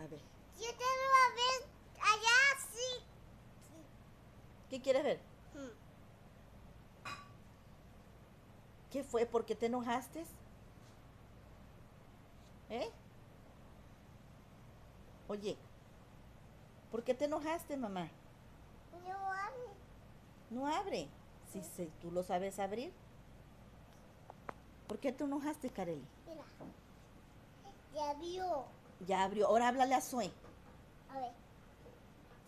A ver, Yo a ver allá, sí. ¿qué quieres ver? Hmm. ¿Qué fue? ¿Por qué te enojaste? ¿Eh? Oye, ¿por qué te enojaste, mamá? No abre. No abre. Si tú lo sabes abrir. ¿Por qué te enojaste, Kareli? Mira. Ya vio. Ya abrió. Ahora háblale a Zoe. A ver.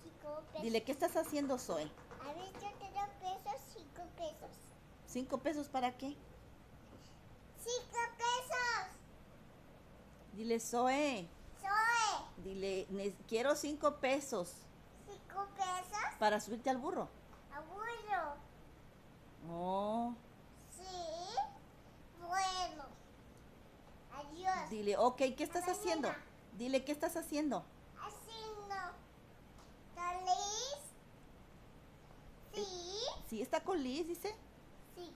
Cinco pesos. Dile, ¿qué estás haciendo, Zoe? A ver, yo te doy pesos, cinco pesos. ¿Cinco pesos para qué? ¡Cinco pesos! Dile, Zoe. Soy. Dile, "Ne- quiero cinco pesos ¿Cinco pesos? para subirte al burro. Abuelo. Oh. Sí. Bueno. Adiós. Dile, ok, ¿qué estás haciendo? Dile, ¿qué estás haciendo? Así no. ¿Feliz? Sí. Sí, está con Liz, dice. Sí.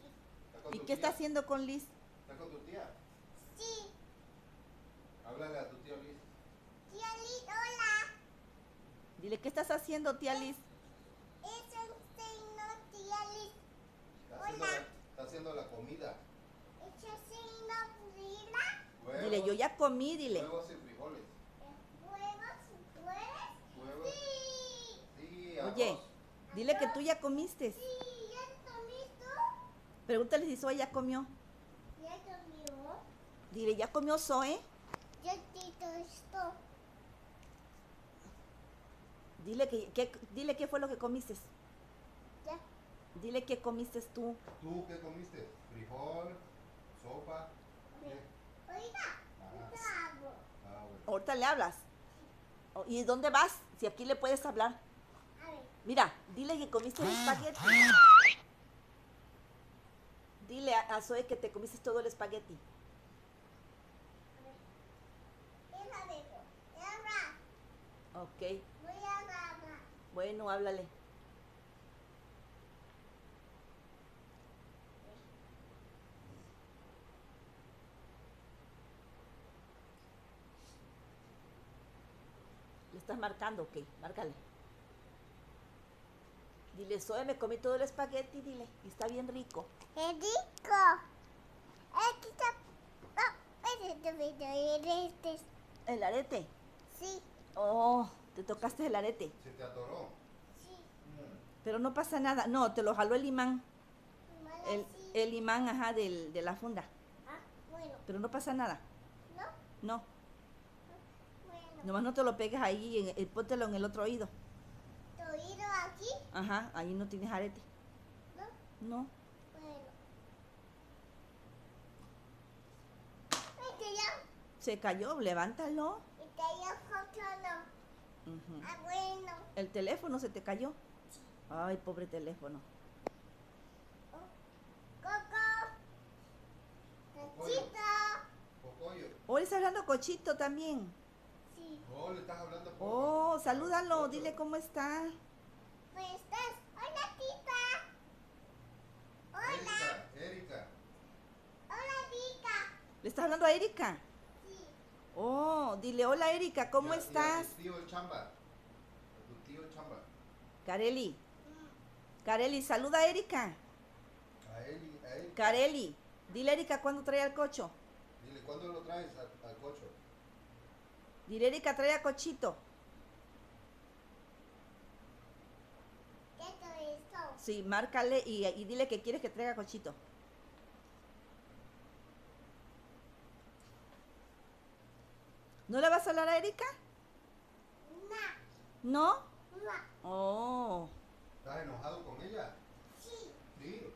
¿Está con ¿Y qué está tía? haciendo con Liz? ¿Está con tu tía? Sí. Háblale a tu tío Luis. Tía Liz, hola. Dile, ¿qué estás haciendo, tía Liz? Es un signo, tía Liz. Está haciendo, Hola. la, está haciendo la comida. Es un signo, Lila. Huevos, Dile, yo ya comí, dile. Huevos y frijoles. ¿Huevos? ¿Huevos? Huevos. Sí. Sí, Oye, arroz. Que tú ya comiste. Sí, ¿ya comiste? Pregúntale si Zoe ya comió. ¿Ya comió? Dile, ¿ya comió Zoe? Quito esto. Dile que, que- dile qué fue lo que comiste. Ya. Dile qué comiste tú. ¿Tú qué comiste? ¿Frijol? ¿Sopa? ¿Qué? Oiga, Ah, ¿qué hago? ah, bueno. Ahorita le hablas. ¿Y dónde vas? Si aquí le puedes hablar. Mira, dile que comiste el espagueti. Dile a, Zoe que te comiste todo el espagueti. Ok, bueno, háblale. Le estás marcando, ok, márcale. Dile, Zoe, me comí todo el espagueti, dile, y está bien rico. ¡Es rico! Aquí está. Oh, este. ¿El arete? Sí, Oh, te tocaste el arete. ¿Se te atoró? sí. Pero no pasa nada. No, te lo jaló el imán. El, sí. el imán, ajá, del, de la funda. Ah, bueno. Pero no pasa nada. ¿No? No. Bueno. Nomás no te lo pegues ahí, en, eh, póntelo en el otro oído. ¿Tu oído aquí? Ajá, ahí no tienes arete. ¿No? No. Bueno. Este ya. Se cayó, levántalo. Este ya foto Ujú. Ah, bueno. El teléfono se te cayó. Ay, pobre teléfono. Coco. Cachito. Pocoyo. Oh, le está hablando Cochito también. Oh, le estás hablando por... Oh, salúdalo, dile cómo está. Pues estás. Hola, tita. Hola. Erika, Erika. Hola, tita. ¿Le estás hablando a Erika? Sí. Oh, dile, hola Erika, ¿cómo estás? tu tío el chamba. Tu tío el chamba. Kareli, Mm. Kareli, saluda a Erika. A él, a él. Kareli, dile a Erika cuándo trae al cocho. Dile, ¿cuándo lo traes al, al cocho? Dile Erika, trae a Cochito. ¿Qué es esto? Sí, márcale y, y dile que quieres que traiga Cochito. ¿No le vas a hablar a Erika? No. ¿No? No. Oh, ¿Estás enojado con ella? Sí. Sí.